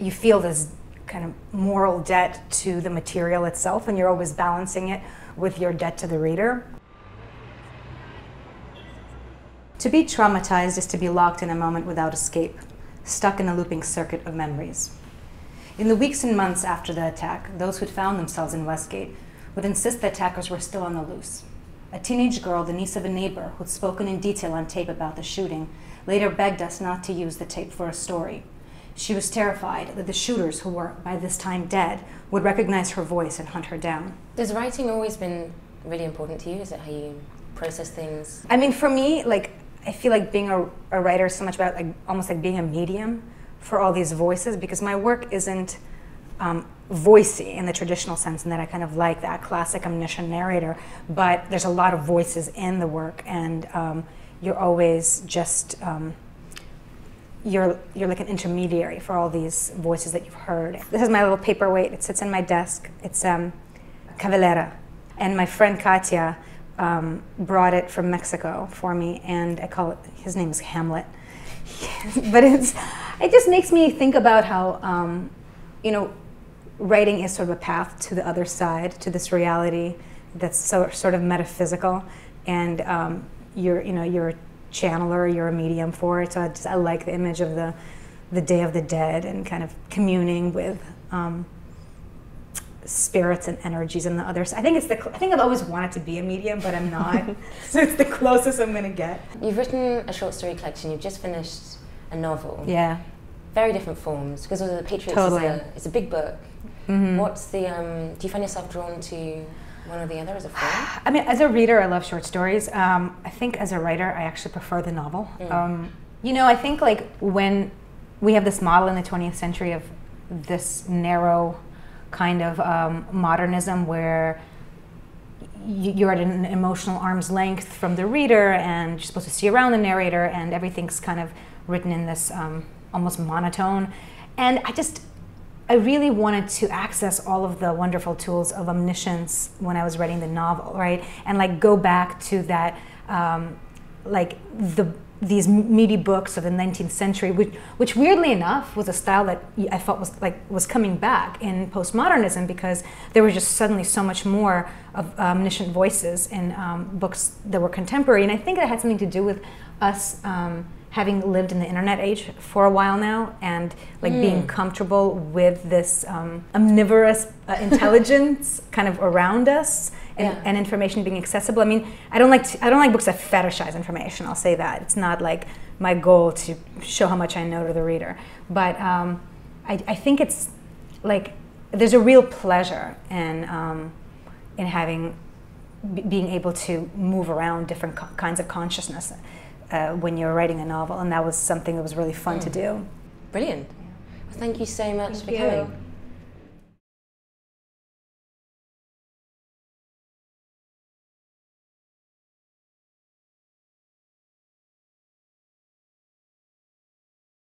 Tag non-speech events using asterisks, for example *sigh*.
you feel this kind of moral debt to the material itself, and you're always balancing it with your debt to the reader. To be traumatized is to be locked in a moment without escape, stuck in a looping circuit of memories. In the weeks and months after the attack, those who'd found themselves in Westgate would insist the attackers were still on the loose. A teenage girl, the niece of a neighbor who'd spoken in detail on tape about the shooting, later begged us not to use the tape for a story. She was terrified that the shooters, who were by this time dead, would recognize her voice and hunt her down. Has writing always been really important to you? Is it how you process things? I mean, for me, like, I feel like being a, a writer is so much about like almost like being a medium for all these voices because my work isn't um, voicey in the traditional sense, in that I kind of like that classic omniscient narrator, but there's a lot of voices in the work, and um, you're always just um, you're you're like an intermediary for all these voices that you've heard. This is my little paperweight. It sits in my desk. It's um, calavera, and my friend Katya um, brought it from Mexico for me, and I call it. His name is Hamlet, *laughs* but it's it just makes me think about how um, you know writing is sort of a path to the other side, to this reality that's so sort of metaphysical, and um, you're you know you're channeler, you're a medium for it. So I, just, I like the image of the the Day of the Dead and kind of communing with um, spirits and energies and the others. I think it's the I think I've always wanted to be a medium, but I'm not. *laughs* so it's the closest I'm gonna get. You've written a short story collection. You've just finished a novel. Yeah. Very different forms because the Patriots Totally. is a, it's a big book. Mhm. What's the um, do you find yourself drawn to one or the other as a *sighs* form? I mean, as a reader, I love short stories. Um, I think as a writer, I actually prefer the novel. Mm. Um, you know, I think like when we have this model in the 20th century of this narrow kind of um, modernism where you're at an emotional arm's length from the reader and you're supposed to see around the narrator and everything's kind of written in this um, almost monotone. And I just, I really wanted to access all of the wonderful tools of omniscience when I was writing the novel, right? And like go back to that, um, like the these meaty books of the 19th century, which, which weirdly enough was a style that I felt was like was coming back in postmodernism because there was just suddenly so much more of omniscient voices in um, books that were contemporary, and I think that had something to do with us. Um, having lived in the internet age for a while now and like being comfortable with this um, omnivorous uh, *laughs* intelligence kind of around us and, Yeah. and information being accessible. I mean, I don't like to, I don't like books that fetishize information. I'll say that it's not like my goal to show how much I know to the reader, but um, I, I think it's like there's a real pleasure in um, in having b- being able to move around different co- kinds of consciousness uh, when you're writing a novel, and that was something that was really fun to do. Brilliant. Well, thank you so much Thank for you. coming.